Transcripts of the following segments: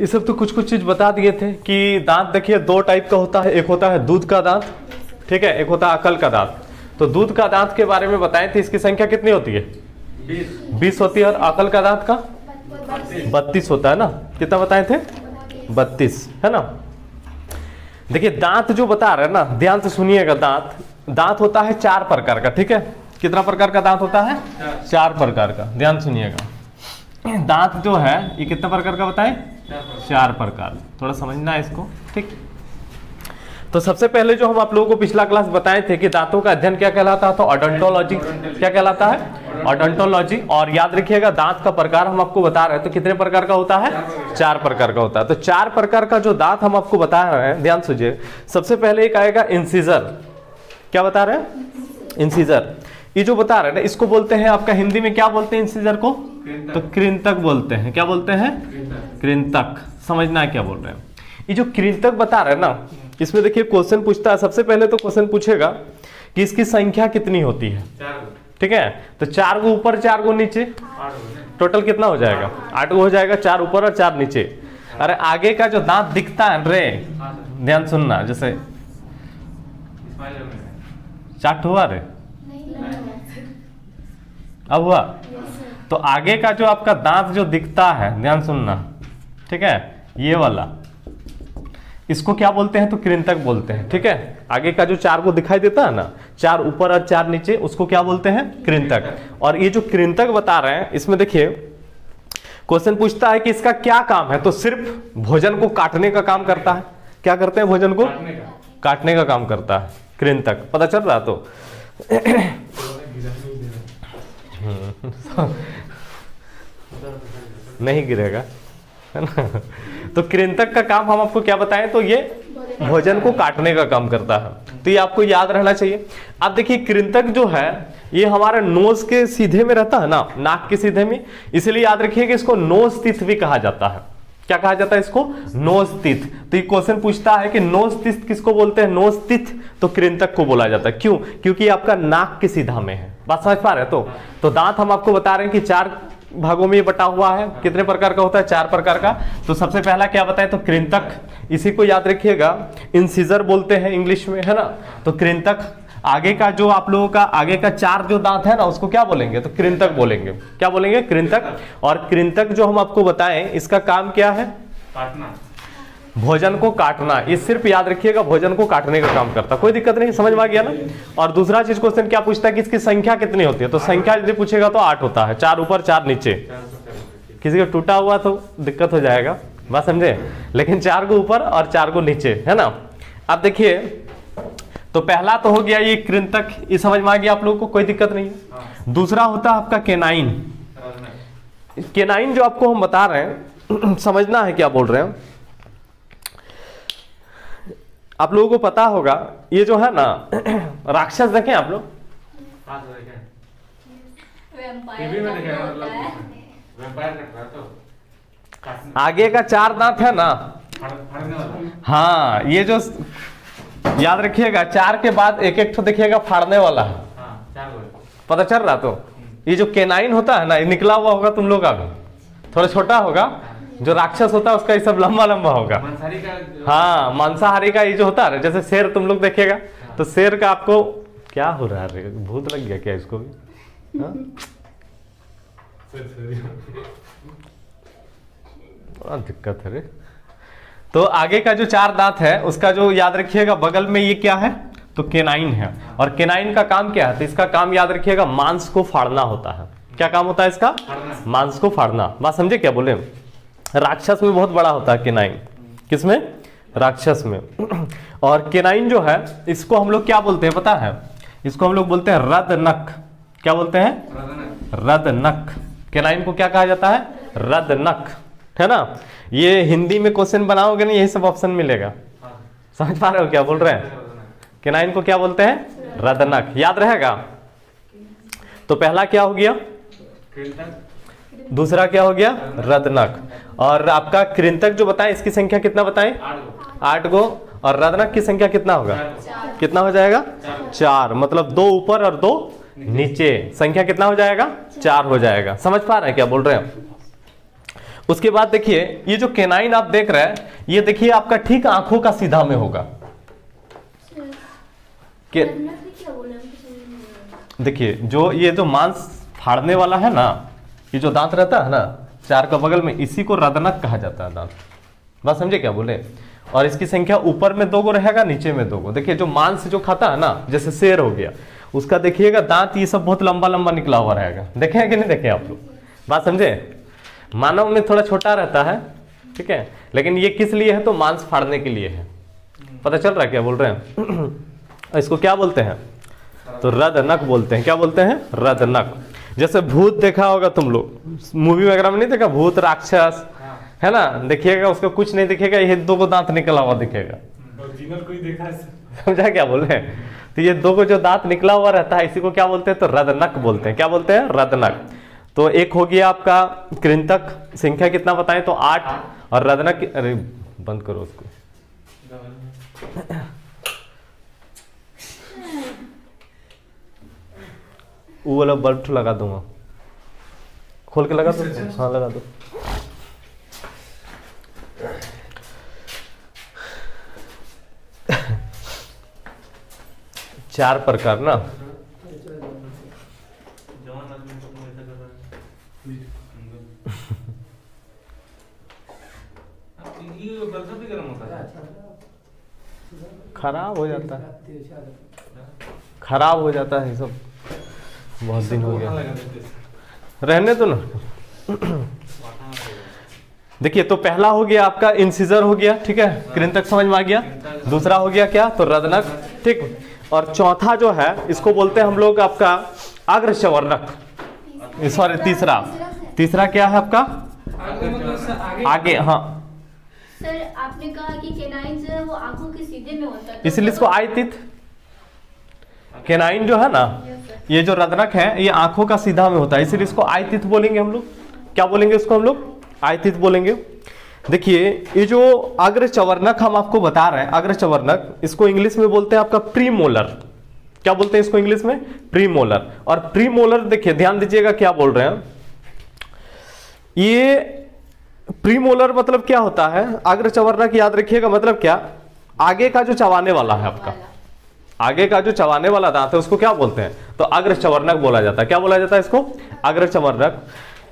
ये सब तो कुछ कुछ चीज़ बता दिए थे कि दांत देखिए दो टाइप का होता है। एक होता है दूध का दांत ठीक है? एक होता है अकल का दांत। तो दूध का दांत के बारे में बताए थे इसकी संख्या कितनी होती है? बीस। बीस होती है और अकल का दांत का? बत्तीस। होता है ना? कितना बताए थे? बत्तीस है ना? देखिए दांत जो बता रहे हैं ना ध्यान से सुनिएगा दांत। दांत होता है चार प्रकार का ठीक है? कितना प्रकार का दांत होता है? चार प्रकार का। ध्यान सुनिएगा। दांत जो है ये कितना प्रकार का बताए? चार प्रकार। थोड़ा समझना है इसको, ठीक? तो सबसे पहले जो हम आप लोगों को पिछला क्लास बताए थे कि दांतों का अध्ययन क्या कहलाता है तो ऑडोंटोलॉजी क्या कहलाता है? ऑडोंटोलॉजी और याद रखिएगा, दांत का प्रकार हम आपको बता रहे हैं तो कितने प्रकार का होता है? चार प्रकार का होता है। तो चार प्रकार का जो दांत हम आपको बता रहे हैं, ध्यान सुनिए। सबसे पहले एक आएगा इंसीजर क्या बता रहे हैं? इंसीजर ये जो बता रहे हैं इसको बोलते हैं, आपका हिंदी में क्या बोलते हैं इंसीजर को? तो कृंतक बोलते हैं। क्या बोलते हैं? कृंतक समझना है क्या बोल रहे हैं? ये जो कृंतक बता रहे हैं ना इसमें देखिए क्वेश्चन पूछता है। सबसे पहले तो क्वेश्चन पूछेगा कि इसकी संख्या कितनी होती है? ठीक है? तो चार गो ऊपर चार गो नीचे। टोटल कितना हो जाएगा? आठ गो। हो जाएगा चार ऊपर और चार नीचे। अरे आगे का जो दांत दिखता है रे हाँ ध्यान सुनना जैसे चाट हुआ रे? अब हुआ? तो आगे का जो आपका दांत जो दिखता है ध्यान सुनना ठीक है? ये वाला। इसको क्या बोलते हैं? तो कृंतक बोलते हैं ठीक है? आगे का जो चार को दिखाई देता है ना चार ऊपर और चार नीचे उसको क्या बोलते हैं? कृंतक और ये जो कृंतक बता रहे हैं इसमें देखिए क्वेश्चन पूछता है कि इसका क्या काम है? तो सिर्फ़ भोजन को काटने का काम करता है। क्या करते हैं भोजन को? काटने का। काटने का काम करता है कृंतक पता चल रहा तो। नहीं गिरेगा, है ना? तो कृंतक का काम हम आपको क्या बताएँ? तो ये भोजन को काटने का काम करता है। तो ये आपको याद रहना चाहिए। अब देखिए कृंतक जो है, ये हमारे नोज़ के सीधे में रहता है ना? नाक के सीधे में। इसलिए याद रखिए कि इसको नोज़ तिथ भी कहा जाता है। क्या कहा जाता है इसको? नोज़ तिथ तो ये क्वेश्चन पूछता है कि नोज़ तिथ किसको बोलते हैं? नोज़ तिथ तो कृंतक को बोला जाता है। क्यों? क्योंकि आपका नाक के सीधा में है। बात समझ पा रहे तो? तो दांत हम आपको बता रहे हैं कि चार भागों में बटा हुआ है। कितने प्रकार का होता है? चार प्रकार का। तो सबसे पहला क्या बताए? तो कृंतक। इसी को याद रखिएगा। इंसीजर बोलते हैं इंग्लिश में, है ना? तो कृंतक, आगे का जो आप लोगों का, आगे का चार जो दांत है ना, उसको क्या बोलेंगे? तो कृंतक बोलेंगे। क्या बोलेंगे? कृंतक। और कृंतक जो हम आपको बताएँ, इसका काम क्या है? काटना। भोजन को काटना, ये सिर्फ़ याद रखिएगा, भोजन को काटने का काम करता। कोई दिक्कत नहीं, समझ में आ गया ना? और दूसरा चीज़ क्वेश्चन क्या पूछता है कि इसकी संख्या कितनी होती है? तो संख्या यदि पूछेगा तो आठ होता है, चार ऊपर, चार नीचे। किसी का टूटा हुआ तो दिक्कत हो जाएगा बात समझे? लेकिन चार को ऊपर और चार को नीचे, है ना? अब देखिए तो पहला तो हो गया ये कृंतक, ये समझ में आ गया आप लोगों को, कोई दिक्कत नहीं है। दूसरा होता है आपका केनाइन। केनाइन जो आपको हम बता रहे हैं, समझना है क्या बोल रहे हैं? आप लोगों को पता होगा ये जो है ना राक्षस देखें आप लोग। हाँ मतलब है। तो। आगे का चार दांत है ना? फाड़- फाड़ने वाला हाँ ये जो याद रखिएगा चार के बाद एक एक ठो देखिएगा फाड़ने वाला है। हाँ पता चल रहा तो? ये जो केनाइन होता है ना ये निकला हुआ होगा तुम लोग का थोड़ा छोटा होगा। जो राक्षस होता है उसका ये सब लंबा लंबा होगा का हाँ मांसाहारी का ये जो होता है जैसे शेर तुम लोग देखेगा तो शेर का आपको क्या हो रहा है? भूत लग गया क्या इसको भी? हाँ? बड़ा दिक्कत है रे। तो आगे का जो चार दांत है उसका जो याद रखिएगा बगल में ये क्या है? तो केनाइन है। और केनाइन का काम क्या है? तो इसका काम याद रखिएगा मांस को फाड़ना होता है। क्या काम होता है इसका? मांस को फाड़ना। बात समझे क्या? बोले। राक्षस में बहुत बड़ा होता है, केनाइन। किसमें? राक्षस में। और केनाइन जो है, इसको हम लोग क्या बोलते हैं, पता है? इसको हम लोग बोलते हैं रदनक। क्या बोलते हैं? रदनक। केनाइन को क्या कहा जाता है? रदनक। है ना? ये हिंदी में क्वेश्चन बनाओगे ना, यही सब ऑप्शन मिलेगा। समझ पा रहे हो क्या बोल रहे हैं? केनाइन को क्या बोलते हैं? रदनक। याद रहेगा? तो पहला क्या हो गया? दूसरा क्या हो गया? रदनक और आपका कृंतक जो बताएँ इसकी संख्या कितना बताएँ? आठ गो। और रदनक की संख्या कितना होगा? कितना हो जाएगा? चार। चार। मतलब दो ऊपर और दो नीचे। संख्या कितना हो जाएगा? चार। हो जाएगा। समझ पा रहे हैं क्या? बोल रहे हैं उसके बाद देखिए ये जो केनाइन आप देख रहे हैं ये देखिए आपका ठीक आँखों का सीधा में होगा। देखिए जो ये जो मांस फाड़ने वाला है ना ये जो दांत रहता है ना, चार का बगल में, इसी को रदनक कहा जाता है दांत। बात समझे क्या बोले? और इसकी संख्या ऊपर में दो गो रहेगा, नीचे में दो गो। देखिए, जो मांस जो खाता है ना, जैसे शेर हो गया, उसका देखिएगा, दांत ये सब बहुत लंबा लंबा निकला हुआ रहेगा। देखे कि नहीं देखे आप लोग? बात समझे? मानव में थोड़ा छोटा रहता है, ठीक है? लेकिन ये किस लिए है तो मांस फाड़ने के लिए है। पता चल रहा है क्या बोल रहे हैं? इसको क्या बोलते हैं? तो रदनक बोलते हैं। क्या बोलते हैं? रदनक। जैसे भूत देखा होगा तुम लोग। मूवी वगैरह में नहीं देखा? भूत राक्षस है ना? देखिएगा उसका कुछ नहीं दिखेगा ये दो को दांत निकला हुआ दिखेगा। ओरिजिनल कोई देखा है? समझा क्या बोल रहे हैं? तो ये दो को जो दांत निकला हुआ रहता है इसी को क्या बोलते हैं? तो रदनक बोलते हैं। क्या बोलते हैं? रदनक। तो एक हो गया आपका कृंतक। संख्या कितना बताएँ? तो आठ। और रदनक अरे बंद करो उसको। वो वाला बल्ब लगा दूँगा। खोल के लगा दो? हाँ लगा दो। चार प्रकार ना? खराब हो जाता है। खराब हो जाता है सब। बहुत दिन हो गया। रहने दो ना। देखिए तो पहला हो गया आपका इंसिजर हो गया ठीक है? कृंतक समझ में आ गया? दूसरा हो गया क्या? तो रदनक ठीक? और चौथा जो है इसको बोलते हैं हम लोग आपका अग्रचवर्णक सॉरी तीसरा। तीसरा क्या है आपका? आगे मतलब आगे। आगे हाँ। सर आपने कहा कि केनाइन जो है वो आँखों के सीधे में होता है। तो इसलिए इसको आयतित केनाइन जो है ना, ये जो रदनक है, ये आँखों का सीधा में होता है। इसीलिए इसको आयतित बोलेंगे हम लोग। क्या बोलेंगे इसको हम लोग? आयतित बोलेंगे। देखिए, ये जो अग्र चवर्णक हम आपको बता रहे हैं अग्र चवर्णक इसको इंग्लिश में बोलते हैं आपका प्रीमोलर। क्या बोलते हैं इसको इंग्लिश में? प्रीमोलर। और प्रीमोलर, देखिए, ध्यान दीजिएगा क्या बोल रहे हैं। ये प्रीमोलर मतलब क्या होता है? अग्र चवर्णक याद रखिएगा मतलब क्या? आगे का जो चबाने वाला है आपका। आगे का जो चबाने वाला दांत है, उसको क्या बोलते हैं? तो अग्र चवर्णक बोला जाता है। क्या बोला जाता है इसको? अग्र चवर्णक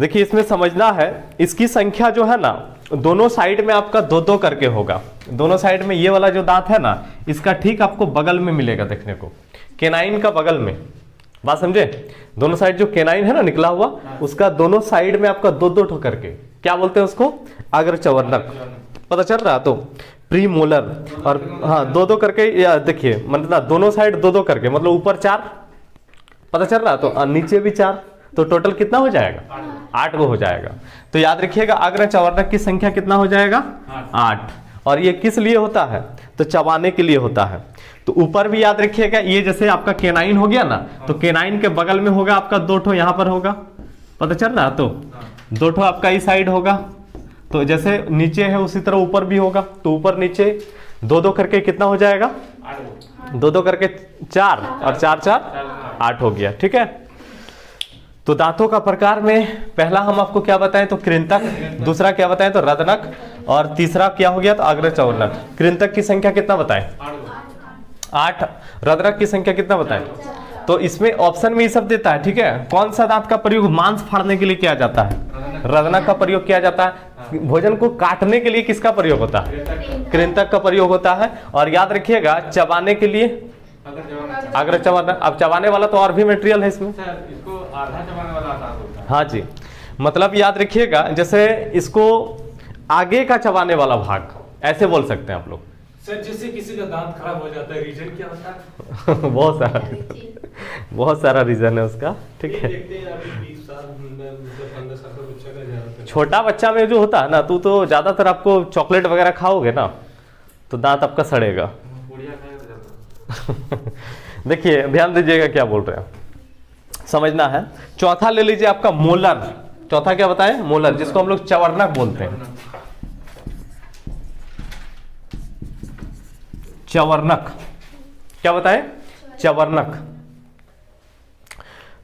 देखिए, इसमें समझना है, इसकी संख्या जो है ना, दोनों साइड में आपका दो दो करके होगा। दोनों साइड में ये वाला जो दांत है ना, इसका ठीक आपको बगल में मिलेगा देखने को। केनाइन का बगल में। बात समझे? दोनों साइड जो केनाइन है ना, निकला हुआ, उसका दोनों साइड में आपका दो दो ठो करके। क्या बोलते हैं उसको? अग्र चवर्णक पता चल रहा तो? प्री मोलर और हाँ दो दो करके, या देखिए मतलब दोनों साइड दो दो करके मतलब ऊपर चार, पता चल रहा तो नीचे भी चार तो टोटल कितना हो जाएगा? आठ गो हो जाएगा। तो याद रखिएगा अग्र चवर्णक की संख्या कितना हो जाएगा? आठ। और ये किस लिए होता है? तो चबाने के लिए होता है। तो ऊपर भी याद रखिएगा, ये जैसे आपका केनाइन हो गया ना तो केनाइन के बगल में होगा आपका दो ठो, यहाँ पर होगा। पता चल रहा तो दो ठो आपका इस साइड होगा। तो जैसे नीचे है उसी तरह ऊपर भी होगा तो ऊपर नीचे दो दो करके कितना हो जाएगा? दो दो करके चार, और चार चार आठ हो गया, ठीक है? तो दांतों का प्रकार में पहला हम आपको क्या बताएँ तो कृंतक, दूसरा क्या बताएँ तो रदनक और तीसरा क्या हो गया तो अग्र चौर्णक कृंतक की संख्या कितना बताएँ? आठ। रदनक की संख्या कितना बताएँ? तो इसमें ऑप्शन में ये सब देता है ठीक है? कौन सा दांत का प्रयोग मांस फाड़ने के लिए किया जाता है? रदनक का प्रयोग किया जाता है। भोजन को काटने के लिए किसका प्रयोग होता है? कृंतक का प्रयोग होता है। और याद रखिएगा चबाने के लिए। अगर चबाना अब चबाने वाला तो और भी मटेरियल है इसमें। इसको आधा चबाने वाला आता होता हाँ जी। मतलब याद रखिएगा जैसे इसको आगे का चबाने वाला भाग ऐसे बोल सकते हैं आप लोग। सर जैसे किसी का दांत खराब हो जाता है रीजन क्या होता है? बहुत सारा। बहुत सारा रीजन है उसका ठीक है। हैं छोटा बच्चा में जो होता है ना तू तो ज़्यादातर आपको चॉकलेट वगैरह खाओगे ना तो दांत आपका सड़ेगा। देखिए ध्यान दीजिएगा क्या बोल रहे हैं। समझना है। चौथा ले लीजिए आपका मोलर चौथा क्या बताएँ? मोलर जिसको हम लोग चवर्णक बोलते हैं। चवर्णक क्या बताएँ? चवर्णक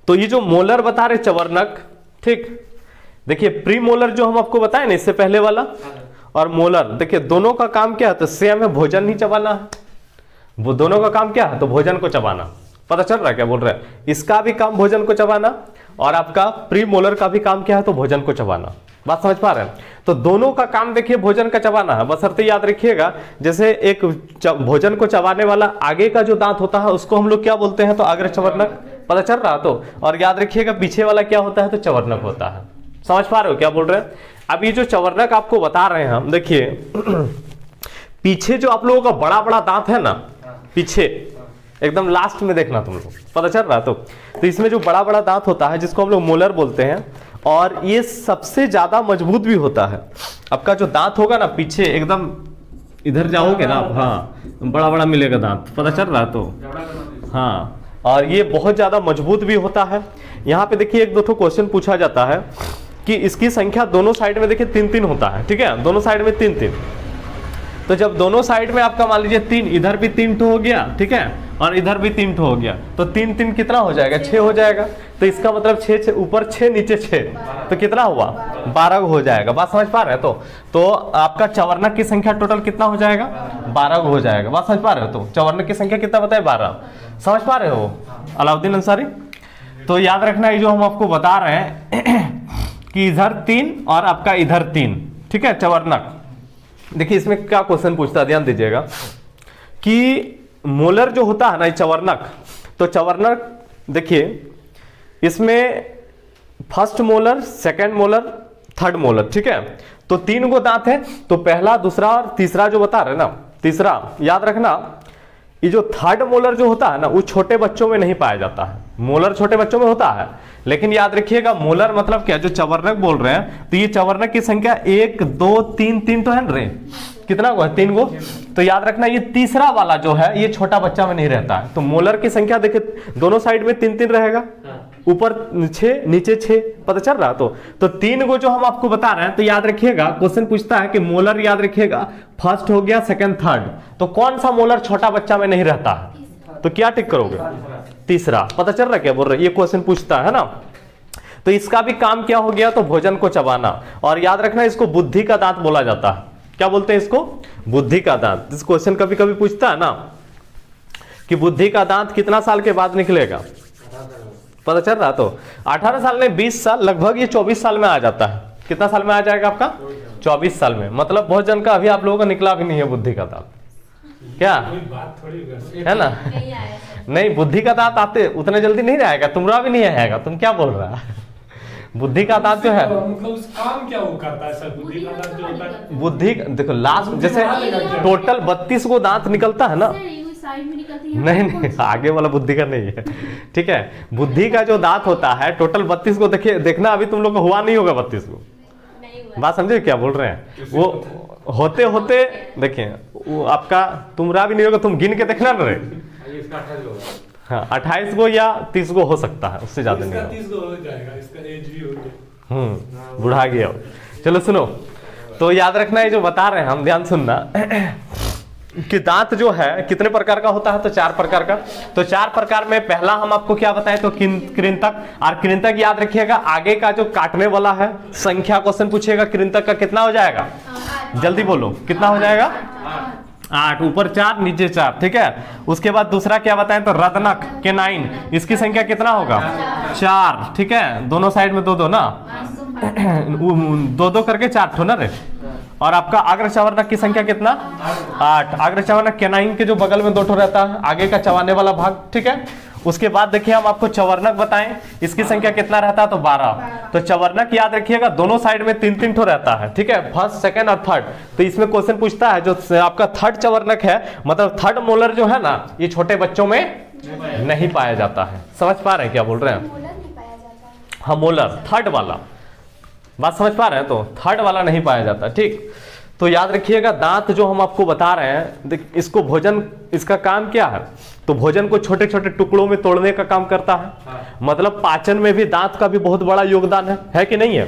तो ये जो मोलर बता रहे चवर्णक ठीक? देखिए प्री मोलर जो हम आपको बताए ना, इससे पहले वाला, और मोलर। देखिए, दोनों का काम क्या है? तो सेम है, भोजन ही चबाना है। वो दोनों का काम क्या है? तो भोजन को चबाना। पता चल रहा है क्या बोल रहे हैं? इसका भी काम भोजन को चबाना, और आपका प्री मोलर का भी काम क्या है? तो भोजन को चबाना। बात समझ पा रहे हैं? तो दोनों का काम देखिए, भोजन का चबाना है। बसरते याद रखिएगा, जैसे एक भोजन को चबाने वाला आगे का जो दांत होता है, उसको हम लोग क्या बोलते हैं? तो अग्र चवर्णक पता चल रहा तो? और याद रखिएगा, पीछे वाला क्या होता है? तो चवर्णक होता है। समझ पा रहे हो क्या बोल रहे हैं? अब ये जो चवर्णक आपको बता रहे हैं हम, देखिए, पीछे जो आप लोगों का बड़ा बड़ा दांत है ना, पीछे, एकदम लास्ट में देखना तुम लोग। पता चल रहा तो? तो इसमें जो बड़ा बड़ा दांत होता है, जिसको हम लोग मोलर बोलते हैं और ये सबसे ज़्यादा मज़बूत भी होता है। आपका जो दांत होगा ना पीछे एकदम इधर जाओगे ना आप हाँ बड़ा बड़ा मिलेगा दांत पता चल रहा तो। हाँ और ये बहुत ज़्यादा मज़बूत भी होता है। यहाँ पे देखिए एक दो तो क्वेश्चन पूछा जाता है कि इसकी संख्या दोनों साइड में देखिए तीन तीन होता है ठीक है? दोनों साइड में तीन तीन तो जब दोनों साइड में आपका मान लीजिए तीन, इधर भी तीन ठो हो गया, ठीक है? और इधर भी तीन ठो हो गया तो तीन तीन कितना हो जाएगा? छः हो जाएगा। तो इसका मतलब छः छः ऊपर छः नीचे छः तो कितना हुआ? बारह हो जाएगा। बात समझ पा रहे हैं तो? तो आपका चवर्णक की संख्या टोटल कितना हो जाएगा? बारह हो जाएगा। बात समझ पा रहे हो तो? चवर्णक की संख्या कितना बताए बारह। समझ पा रहे हो? अलाउद्दीन अंसारी? तो याद रखना ये जो हम आपको बता रहे हैं कि इधर तीन और आपका इधर तीन, ठीक है? चवर्णक देखिए, इसमें क्या क्वेश्चन पूछता है, ध्यान दीजिएगा। कि मोलर जो होता है ना चवर्णक तो चवर्णक देखिए, इसमें first molar second molar third molar ठीक है? तो तीन गो दांत है तो पहला, दूसरा और तीसरा जो बता रहे ना, तीसरा, याद रखना ये जो थर्ड मोलर जो होता है ना, वो छोटे बच्चों में नहीं पाया जाता है। मोलर छोटे बच्चों में होता है। लेकिन याद रखिएगा मोलर मतलब क्या? जो चवर्णक बोल रहे हैं तो ये चवर्णक की संख्या एक, दो, तीन तीन तो है ना रे? कितना गो है तीन गो? तो याद रखना, ये तीसरा वाला जो है, ये छोटा बच्चा में नहीं रहता है। तो मोलर की संख्या देखिए, दोनों साइड में तीन तीन रहेगा। ऊपर छः, नीचे छः, पता चल रहा तो। तो तीन गो जो हम आपको बता रहे हैं तो याद रखिएगा, क्वेश्चन पूछता है कि मोलर याद रखिएगा, फ़र्स्ट हो गया सेकंड थर्ड तो कौन सा मोलर छोटा बच्चा में नहीं रहता? है तो क्या टिक करोगे? तीसरा। पता चल रहा क्या बोल रहे ये क्वेश्चन पूछता है ना? तो इसका भी काम क्या हो गया? तो भोजन को चबाना। और याद रखना, इसको बुद्धि का दांत बोला जाता। है क्या बोलते हैं इसको? बुद्धि का दांत। इस क्वेश्चन कभी कभी पूछता है ना? कि बुद्धि का दांत कितना साल के बाद निकलेगा? पता चल रहा तो। 18 साल में 20 साल लगभग ये 24 साल में आ जाता है। कितना साल में आ जाएगा आपका? 24 साल में। मतलब बहुत जन का अभी आप लोगों का निकला भी नहीं है बुद्धि का दांत क्या? कोई बात थोड़ी कर है। ना नहीं आया सर नहीं बुद्धि का दांत आते उतने जल्दी नहीं आएगा तुम्हारा भी नहीं आएगा। तुम क्या बोल रहा? है बुद्धि का दांत जो है मतलब उस काम क्या वो करता है सर? बुद्धि का दांत जो होता है बुद्धि देखो लास्ट जैसे टोटल बत्तीस गो दांत निकलता है ना। साइड में निकलती है? नहीं नहीं आगे वाला बुद्धि का नहीं है। ठीक है बुद्धि का जो दांत होता है टोटल बत्तीस को देखिए देखना अभी तुम लोग को हुआ नहीं होगा बत्तीस को। बात समझे क्या बोल रहे हैं? वो होते होते देखिए वो आपका तुमरा भी नहीं होगा तुम गिन के देखना ना रे। ये इसका अट्ठाईस हाँ अट्ठाईस गो या तीस गो हो सकता है उससे ज़्यादा नहीं होगा। तीस गो हो जाएगा इसका एज भी हो गया। हम्म बुढ़ा गया। चलो सुनो तो याद रखना ये जो बता रहे हैं हम ध्यान सुनना। कि दांत जो है, कितने प्रकार का होता है? तो चार प्रकार का। तो चार प्रकार में पहला हम आपको क्या बताएँ? तो कृंतक और कृंतक याद रखिएगा, आगे का जो काटने वाला है, संख्या क्वेश्चन पूछेगा कृंतक का कितना हो जाएगा? जल्दी बोलो, कितना हो जाएगा? आठ। ऊपर चार, नीचे चार, ठीक है? उसके बाद दूसरा क्या बताएँ? तो रदनक के नाइन इसकी संख्या कितना होगा? चार, ठीक है? दोनों साइड में दो दो ना? दो दो करके चार ठो ना रे? और आपका अग्र चवर्णक की संख्या कितना? आठ। अग्र चवर्णक केनाइन के जो बगल में दो ठो रहता है आगे का चबाने वाला भाग ठीक है? उसके बाद देखिए हम आपको चवर्णक बताएँ इसकी संख्या कितना रहता है तो बारह। तो चवर्णक याद रखिएगा दोनों साइड में तीन तीन ठो रहता है ठीक है? फ़र्स्ट सेकंड और थर्ड। तो इसमें क्वेश्चन पूछता है जो आपका थर्ड चवर्णक है मतलब थर्ड मोलर जो है ना ये छोटे बच्चों में नहीं पाया जाता है। समझ पा रहे हैं क्या बोल रहे हैं? मोलर नहीं पाया जाता। है हाँ मोलर थर्ड वाला। बात समझ पा रहे हैं तो थर्ड वाला नहीं पाया जाता ठीक? तो याद रखिएगा दांत जो हम आपको बता रहे हैं इसको भोजन इसका काम क्या है? तो भोजन को छोटे छोटे टुकड़ों में तोड़ने का काम करता है। हाँ। मतलब पाचन में भी दांत का भी बहुत बड़ा योगदान है है कि नहीं है।